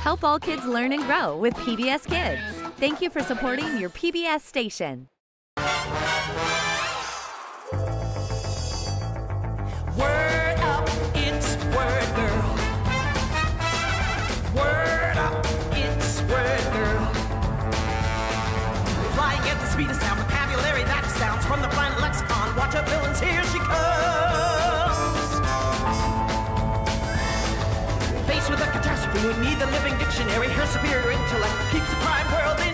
Help all kids learn and grow with PBS Kids. Thank you for supporting your PBS station. Living dictionary. Her superior intellect keeps the prime world in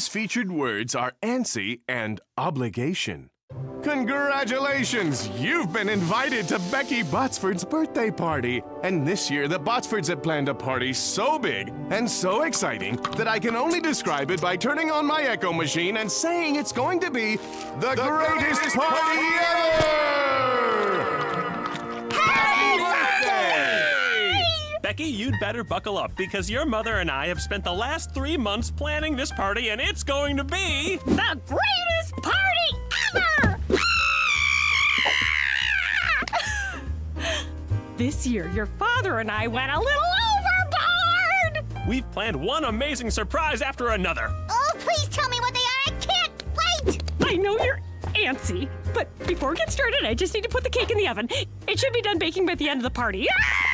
Today's featured words are antsy and obligation. Congratulations! You've been invited to Becky Botsford's birthday party. And this year, the Botsfords have planned a party so big and so exciting that I can only describe it by turning on my echo machine and saying it's going to be the, greatest, party ever! Becky, you'd better buckle up because your mother and I have spent the last three months planning this party, and it's going to be. The greatest party ever! this year, your father and I went a little overboard! We've planned one amazing surprise after another. Oh, please tell me what they are. I can't wait. I know you're antsy, but before we get started, I just need to put the cake in the oven. It should be done baking by the end of the party. Ah!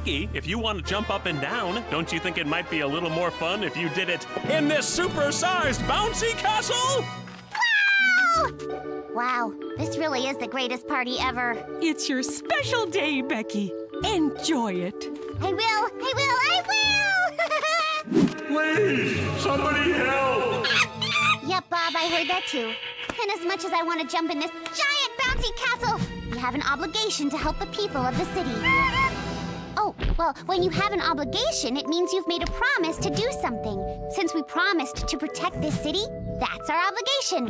Becky, if you want to jump up and down, don't you think it might be a little more fun if you did it in this super-sized bouncy castle? Wow, Wow, this really is the greatest party ever. It's your special day, Becky. Enjoy it. I will, I will, I will. Please, somebody help! yep, Bob, I heard that too. And as much as I want to jump in this giant bouncy castle, we have an obligation to help the people of the city. Oh, well, when you have an obligation, it means you've made a promise to do something. Since we promised to protect this city, that's our obligation.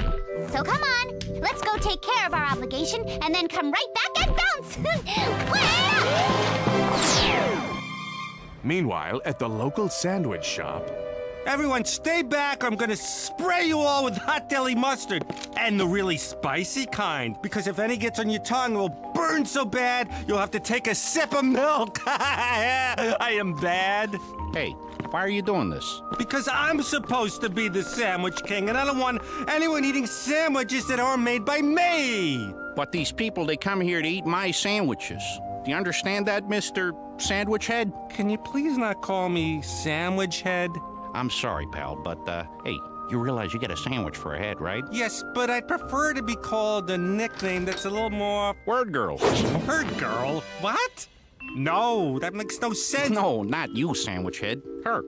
So come on, let's go take care of our obligation and then come right back and bounce. Meanwhile, at the local sandwich shop, Everyone, stay back. I'm gonna spray you all with hot deli mustard. And the really spicy kind. Because if any gets on your tongue, it will burn so bad, you'll have to take a sip of milk. I am bad. Hey, why are you doing this? Because I'm supposed to be the sandwich king, and I don't want anyone eating sandwiches that aren't made by me. But these people, they come here to eat my sandwiches. Do you understand that, Mr. Sandwich Head? Can you please not call me Sandwich Head? I'm sorry, pal, but, uh, hey, you realize you get a sandwich for a head, right? Yes, but I prefer to be called a nickname that's a little more. Word girl. Word girl? What? No, that makes no sense. No, not you, Sandwich Head. Her.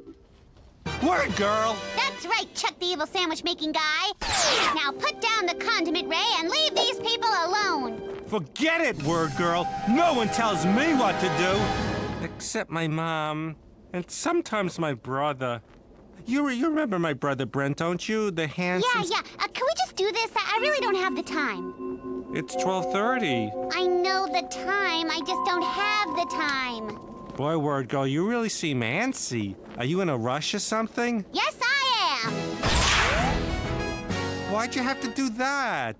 Word girl! That's right, Chuck the evil sandwich making guy. Now put down the condiment ray and leave these people alone. Forget it, word girl. No one tells me what to do. Except my mom. And sometimes my brother. You, you remember my brother Brent, don't you? The handsome. Yeah, yeah. Uh, can we just do this? I I really don't have the time. It's 12:30. I know the time. I just don't have the time. Boy, word girl, you really seem antsy. Are you in a rush or something? Yes, I am. Why'd you have to do that?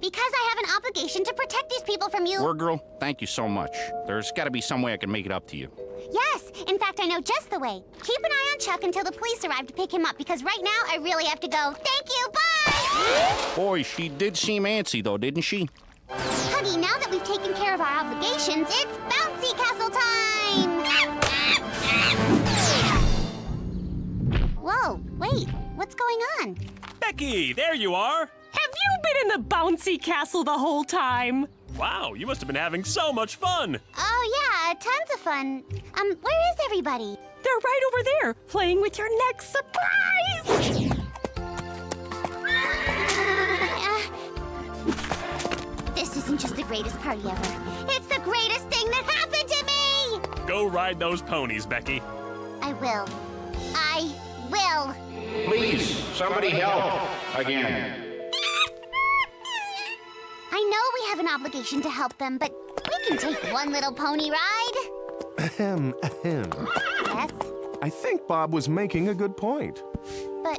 Because I have an obligation to protect these people from you. Word girl, thank you so much. There's gotta be some way I can make it up to you. Yes. In fact, I know just the way. Keep an eye on Chuck until the police arrive to pick him up because right now I really have to go. Thank you. Bye. Boy, she did seem antsy, though, didn't she? Huggy, now that we've taken care of our obligations, it's bouncy castle time! Whoa, wait, what's going on? Becky, there you are. You've been in the bouncy castle the whole time? Wow, you must have been having so much fun. Oh, yeah, tons of fun. Um, where is everybody? They're right over there, playing with your next surprise! Uh, this isn't just the greatest party ever. It's the greatest thing that happened to me! Go ride those ponies, Becky. I will. I will. Please, somebody help. Again. I know we have an obligation to help them, but we can take one little pony ride. Ahem, ahem. Yes, I think Bob was making a good point. but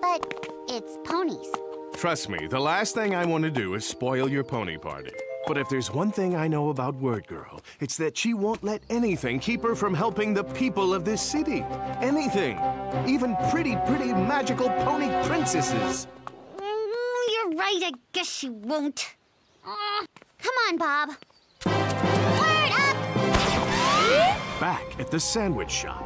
but it's ponies. Trust me, the last thing I want to do is spoil your pony party. But if there's one thing I know about Word Girl, it's that she won't let anything keep her from helping the people of this city. Anything. Even pretty, pretty magical pony princesses. Mm, you're right, I guess she won't. Uh, come on, Bob. Word up! Back at the sandwich shop.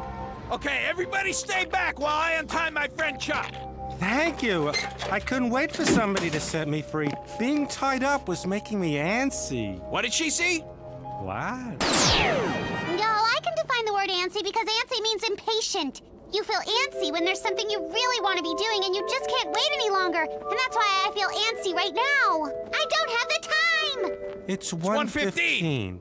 Okay, everybody stay back while I untie my friend Chuck. Thank you. I couldn't wait for somebody to set me free. Being tied up was making me antsy. What did she see? What? No, I can define the word antsy because antsy means impatient. You feel antsy when there's something you really want to be doing and you just can't wait any longer. And that's why I feel antsy right now. I don't have the time! It's 1:15. 1:15.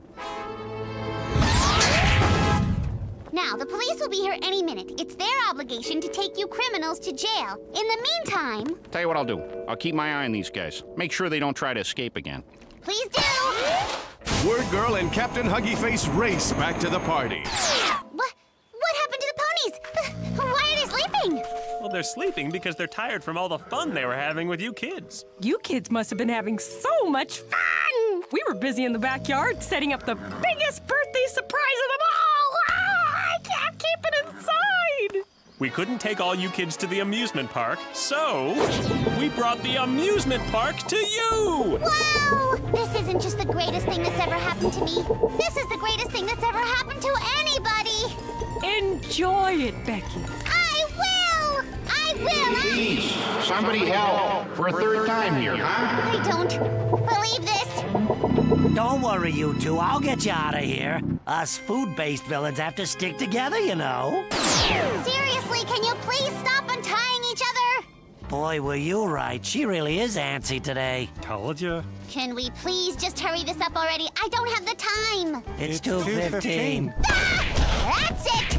Now, the police will be here any minute. It's their obligation to take you criminals to jail. In the meantime, Tell you what I'll do. I'll keep my eye on these guys. Make sure they don't try to escape again. please do! Word Girl and Captain Huggy Face race back to the party. Sleeping? Well, they're sleeping because they're tired from all the fun they were having with you kids. You kids must have been having so much fun! We were busy in the backyard setting up the biggest birthday surprise of them all! Ah, I can't keep it inside! We couldn't take all you kids to the amusement park, so we brought the amusement park to you! Wow! This isn't just the greatest thing that's ever happened to me. This is the greatest thing that's ever happened to anybody! Enjoy it, Becky. Please, somebody help. For a third time here, huh? I don't believe this! Don't worry, you two. I'll get you out of here. Us food-based villains have to stick together, you know. Seriously, can you please stop untying each other? Boy, were you right. She really is antsy today. Told you. Can we please just hurry this up already? I don't have the time! It's, It's 2.15. 2:15. Ah! That's it!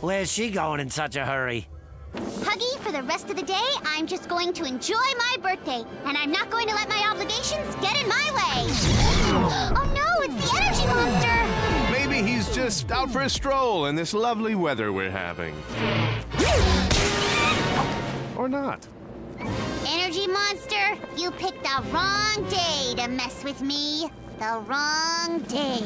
Where's she going in such a hurry? Huggy, for the rest of the day, I'm just going to enjoy my birthday, and I'm not going to let my obligations get in my way. oh no, it's the energy monster! Maybe he's just out for a stroll in this lovely weather we're having. Or not. Energy monster, you picked the wrong day to mess with me. The wrong day.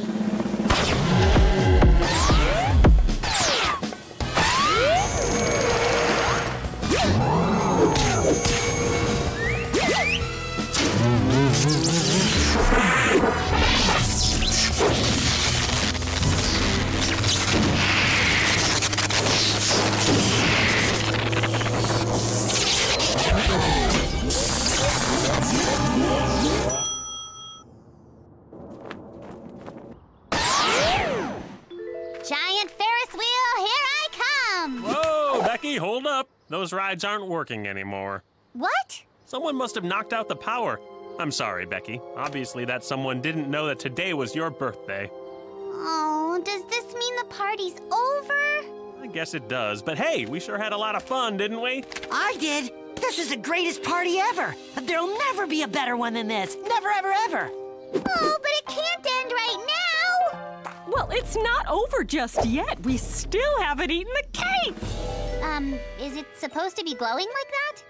Hold up. Those rides aren't working anymore. What? Someone must have knocked out the power. I'm sorry, Becky. Obviously, that someone didn't know that today was your birthday. Oh, does this mean the party's over? I guess it does, but hey, we sure had a lot of fun, didn't we? I did. This is the greatest party ever. There'll never be a better one than this. Never, ever, ever. Oh, but it can't end right now! Well, it's not over just yet. We still haven't eaten the cake! Um, is it supposed to be glowing like that?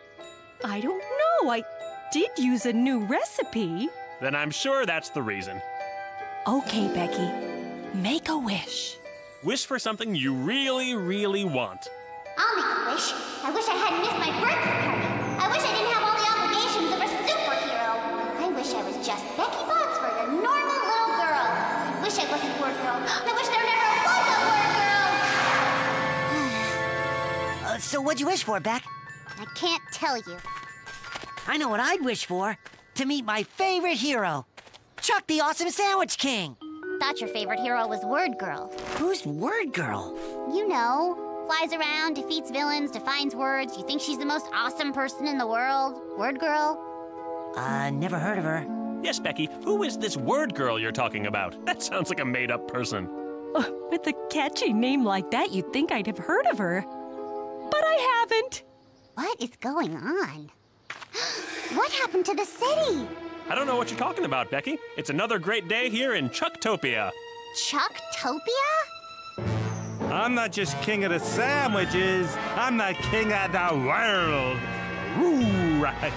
I don't know. I did use a new recipe. Then I'm sure that's the reason. Okay, Becky. Make a wish. Wish for something you really, really want. I'll make a wish. I wish I hadn't missed my birthday party. I wish I didn't have all the obligations of a superhero. I wish I was just Becky Botsford, a normal little girl. I wish I wasn't Word Girl. I wish there never was a Word Girl. Uh, so what'd you wish for, Beck? I can't tell you. I know what I'd wish for. To meet my favorite hero, Chuck the Awesome Sandwich King. Thought your favorite hero was Word Girl. Who's Word Girl? You know, flies around, defeats villains, defines words. You think she's the most awesome person in the world? Word Girl? Uh, never heard of her. Yes, Becky, who is this word girl you're talking about? That sounds like a made up person. With a catchy name like that, you'd think I'd have heard of her. But I haven't. What is going on? What happened to the city? I don't know what you're talking about, Becky. It's another great day here in Chucktopia. Chucktopia? I'm not just king of the sandwiches, I'm the king of the world. Right.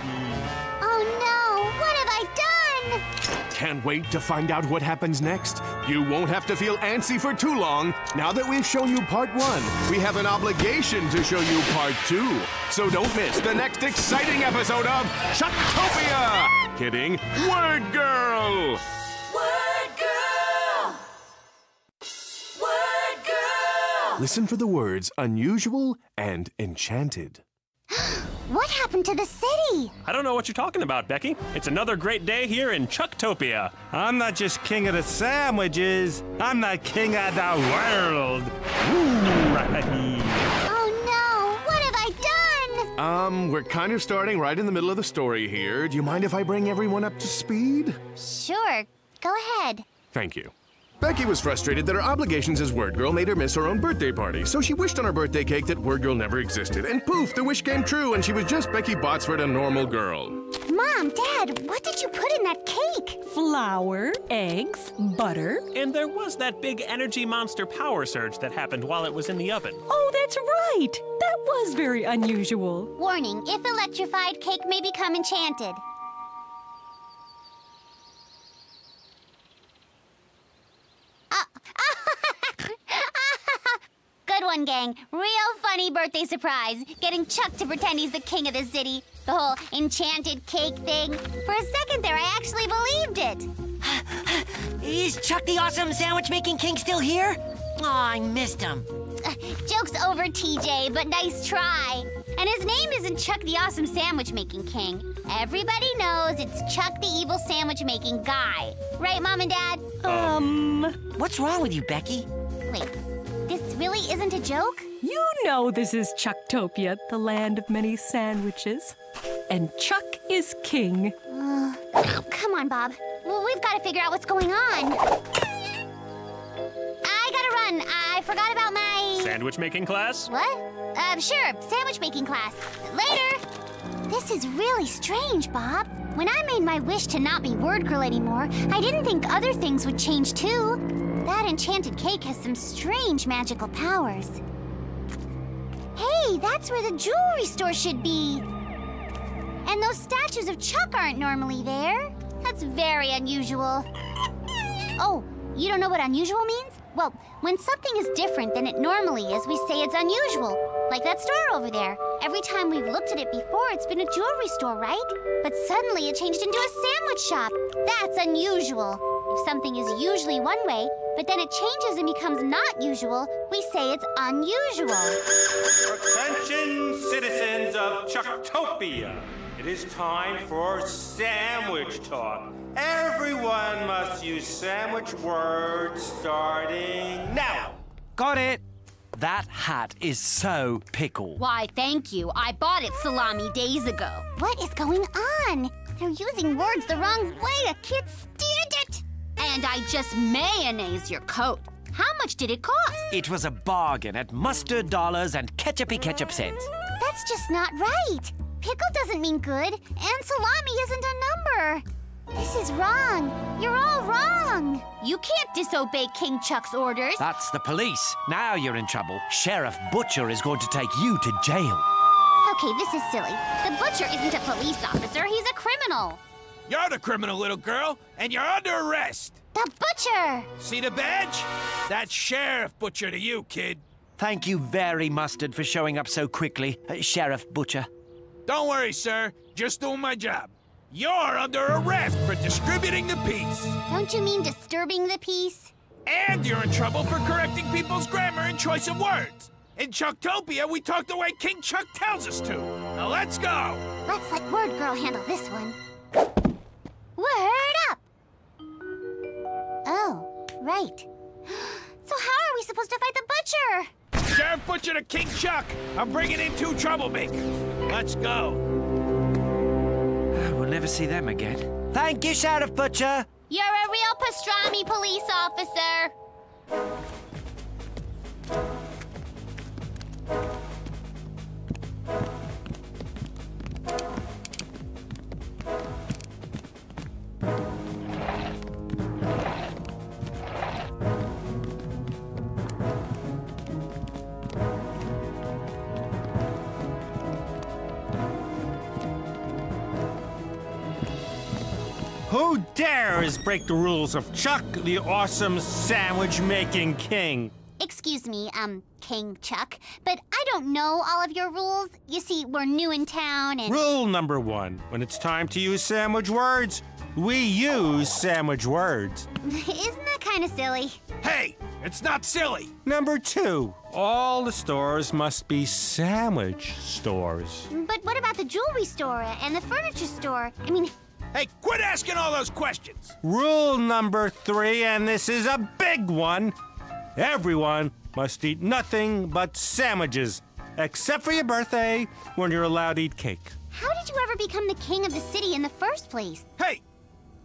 Can't wait to find out what happens next. You won't have to feel antsy for too long. Now that we've shown you part one, we have an obligation to show you part two. So don't miss the next exciting episode of Chucktopia! Kidding. Word Girl! Word girl! Word girl! Listen for the words unusual and enchanted. What happened to the city? I don't know what you're talking about, Becky. It's another great day here in Chucktopia. I'm not just king of the sandwiches, I'm the king of the world. Right. Oh no, what have I done? Um, we're kind of starting right in the middle of the story here. Do you mind if I bring everyone up to speed? Sure, go ahead. Thank you. Becky was frustrated that her obligations as Word Girl made her miss her own birthday party, so she wished on her birthday cake that Word Girl never existed. And poof, the wish came true, and she was just Becky Botsford, a normal girl. Mom, Dad, what did you put in that cake? Flour, eggs, butter. And there was that big energy monster power surge that happened while it was in the oven. Oh, that's right. That was very unusual. Warning, if electrified, cake may become enchanted. Ah. One, gang. Real funny birthday surprise. Getting Chuck to pretend he's the king of the city. The whole enchanted cake thing. For a second there, I actually believed it. Is Chuck the awesome sandwich making king still here? Aw, I missed him. Uh, joke's over, TJ, but nice try. And his name isn't Chuck the Awesome Sandwich Making King. Everybody knows it's Chuck the Evil Sandwich Making Guy. Right, Mom and Dad? Um, What's wrong with you, Becky? Wait, really isn't a joke? you know this is Chucktopia, the land of many sandwiches. And Chuck is king. Uh, come on, Bob. Well, we've got to figure out what's going on. I gotta run. I forgot about my. Sandwich making class? What? Uh, sure, sandwich making class. Later! This is really strange, Bob. When I made my wish to not be Word Girl anymore, I didn't think other things would change too. That enchanted cake has some strange magical powers. Hey, that's where the jewelry store should be. And those statues of Chuck aren't normally there. That's very unusual. Oh, you don't know what unusual means? Well, when something is different than it normally is, we say it's unusual. Like that store over there. Every time we've looked at it before, it's been a jewelry store, right? But suddenly it changed into a sandwich shop. That's unusual. If something is usually one way, but then it changes and becomes not usual, we say it's unusual. Attention, citizens of Chucktopia. It is time for sandwich talk. Everyone must use sandwich words starting now. Got it. That hat is so pickle. Why, thank you. I bought it salami days ago. What is going on? They're using words the wrong way. I can't stand it. And I just mayonnaise your coat. How much did it cost? It was a bargain at mustard dollars and ketchupy ketchup cents. That's just not right. Pickle doesn't mean good, and salami isn't a number. This is wrong. You're all wrong. You can't disobey King Chuck's orders. That's the police. Now you're in trouble. Sheriff Butcher is going to take you to jail. Okay, this is silly. The butcher isn't a police officer, he's a criminal. You're the criminal, little girl, and you're under arrest. The butcher! See the badge? That's Sheriff Butcher to you, kid. Thank you very mustard for showing up so quickly, uh, Sheriff Butcher. Don't worry, sir. Just doing my job. You're under arrest for distributing the peace. Don't you mean disturbing the peace? And you're in trouble for correcting people's grammar and choice of words. In Chucktopia, we talk the way King Chuck tells us to. Now let's go. Let's let Word Girl handle this one. Right. So how are we supposed to fight the butcher? Sheriff Butcher to King Chuck. I'm bringing in two troublemakers. Let's go. We'll never see them again. Thank you, Sheriff Butcher. You're a real pastrami police officer. Who dares break the rules of Chuck, the awesome sandwich making king? Excuse me, um, King Chuck, but I don't know all of your rules. You see, we're new in town and. Rule number one when it's time to use sandwich words, we use sandwich words. Isn't that kind of silly? Hey, it's not silly. Number two, all the stores must be sandwich stores. But what about the jewelry store and the furniture store? I mean, Hey, quit asking all those questions. Rule number three, and this is a big one everyone must eat nothing but sandwiches, except for your birthday when you're allowed to eat cake. how did you ever become the king of the city in the first place? Hey,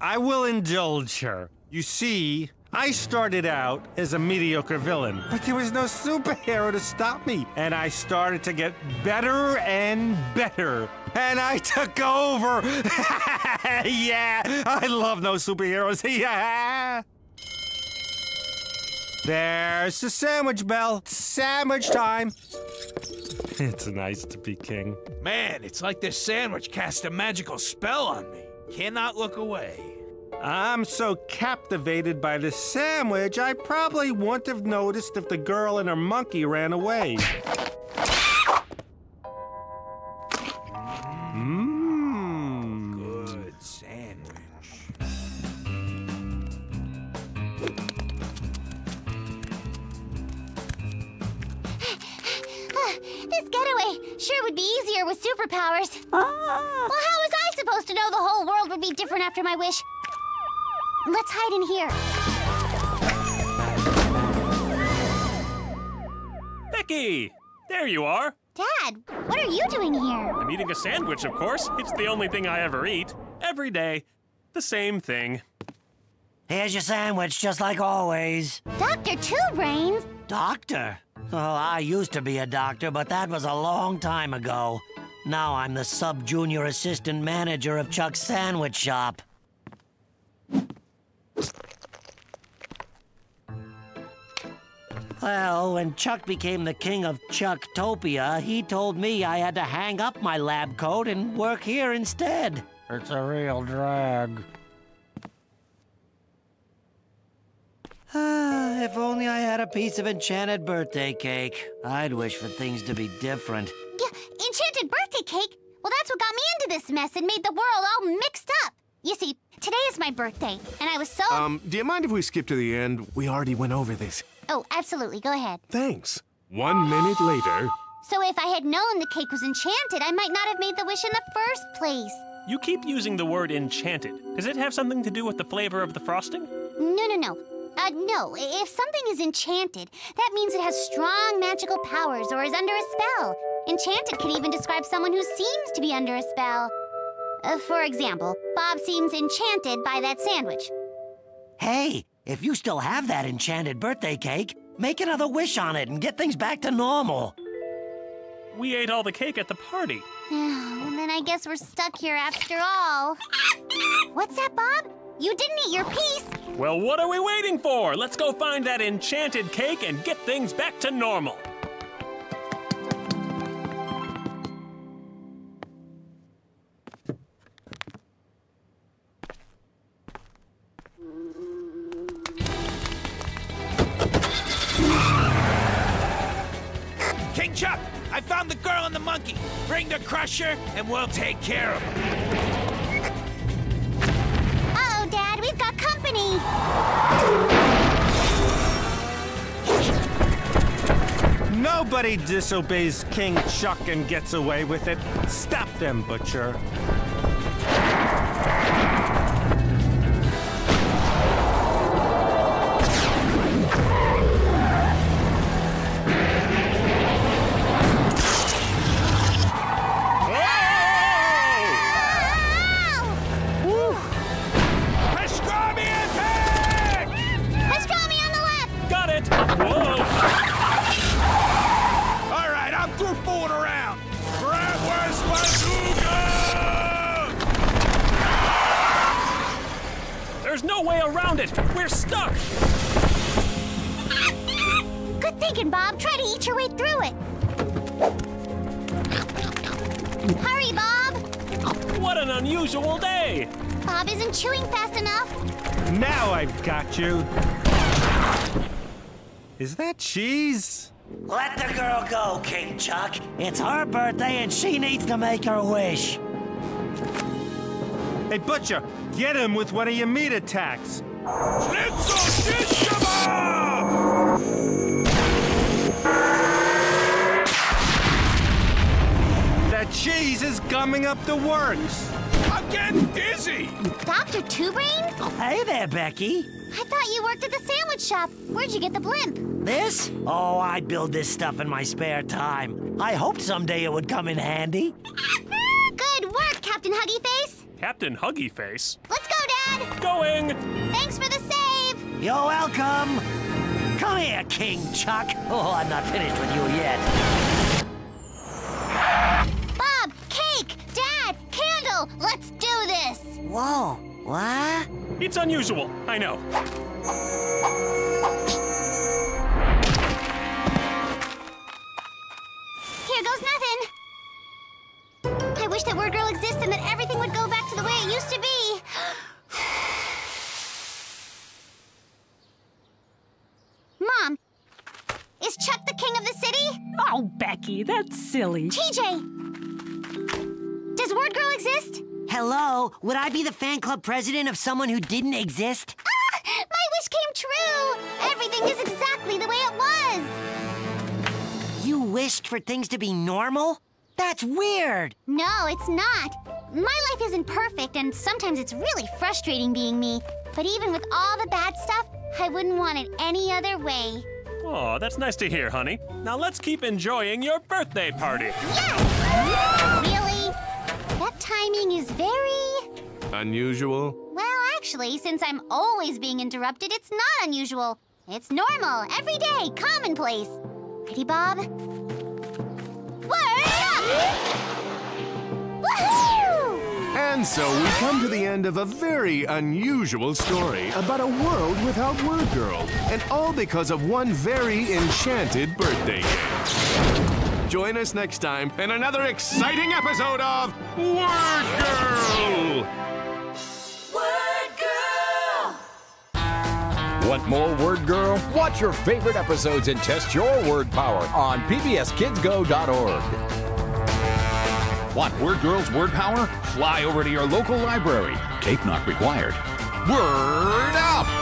I will indulge her. You see, I started out as a mediocre villain, but there was no superhero to stop me, and I started to get better and better. And I took over. yeah, I love no superheroes. yeah. There's the sandwich bell. Sandwich time. It's nice to be king. man, it's like this sandwich cast a magical spell on me. Cannot look away. I'm so captivated by the sandwich, I probably wouldn't have noticed if the girl and her monkey ran away. Superpowers. Ah. Well, how was I supposed to know the whole world would be different after my wish? Let's hide in here. Becky! There you are. Dad, what are you doing here? I'm eating a sandwich, of course. It's the only thing I ever eat. Every day. The same thing. Here's your sandwich, just like always. Dr. Two Brains? Doctor? Oh, I used to be a doctor, but that was a long time ago. Now I'm the sub junior assistant manager of Chuck's Sandwich Shop. Well, when Chuck became the king of Chucktopia, he told me I had to hang up my lab coat and work here instead. It's a real drag. Ah, if only I had a piece of enchanted birthday cake. I'd wish for things to be different. Yeah, enchanted birthday cake? Well, that's what got me into this mess and made the world all mixed up. You see, today is my birthday, and I was so. Um, do you mind if we skip to the end? We already went over this. Oh, absolutely. Go ahead. Thanks. One minute later. So if I had known the cake was enchanted, I might not have made the wish in the first place. You keep using the word enchanted. Does it have something to do with the flavor of the frosting? No, no, no. Uh, no. If something is enchanted, that means it has strong magical powers or is under a spell. Enchanted could even describe someone who seems to be under a spell. Uh, for example, Bob seems enchanted by that sandwich. Hey, if you still have that enchanted birthday cake, make another wish on it and get things back to normal. We ate all the cake at the party. well, then I guess we're stuck here after all. What's that, Bob? You didn't eat your piece. Well, what are we waiting for? Let's go find that enchanted cake and get things back to normal. And we'll take care of them. Uh-oh, Dad, we've got company. Nobody disobeys King Chuck and gets away with it. Stop them, Butcher. I've you. Is that cheese? Let the girl go, King Chuck. It's her birthday and she needs to make her wish. Hey, Butcher, get him with one of your meat attacks. Schnitzel shish kebab! That cheese is gumming up the works. I'm getting dizzy! Dr. Two Brains? Hey there, Becky. I thought you worked at the sandwich shop. Where'd you get the blimp? This? Oh, I build this stuff in my spare time. I hoped someday it would come in handy. Good work, Captain Huggy Face. Captain Huggy Face. Let's go, Dad. Going. Thanks for the save. You're welcome. Come here, King Chuck. Oh, I'm not finished with you yet. Bob, cake, Dad, candle. Let's do this. Whoa, what? It's unusual, I know. Here goes nothing. I wish that Word Girl existed and that everything would go back to the way it used to be. Mom, is Chuck the king of the city? Oh, Becky, that's silly. TJ, does Word Girl exist? Hello, would I be the fan club president of someone who didn't exist? Ah, my wish came true. Everything is exactly the way it was. You wished for things to be normal? That's weird. No, it's not. My life isn't perfect, and sometimes it's really frustrating being me. But even with all the bad stuff, I wouldn't want it any other way. Oh, that's nice to hear, honey. Now let's keep enjoying your birthday party. Yes! Timing is very. Unusual? Well, actually, since I'm always being interrupted, it's not unusual. It's normal, everyday, commonplace. Ready, Bob? Word up! Woohoo! And so we come to the end of a very unusual story about a world without Word Girl, and all because of one very enchanted birthday game. Join us next time in another exciting episode of Word Girl! Want more Word Girl? Watch your favorite episodes and test your word power on pbskidsgo.org. Want Word Girl's word power? Fly over to your local library. Tape not required. Word up!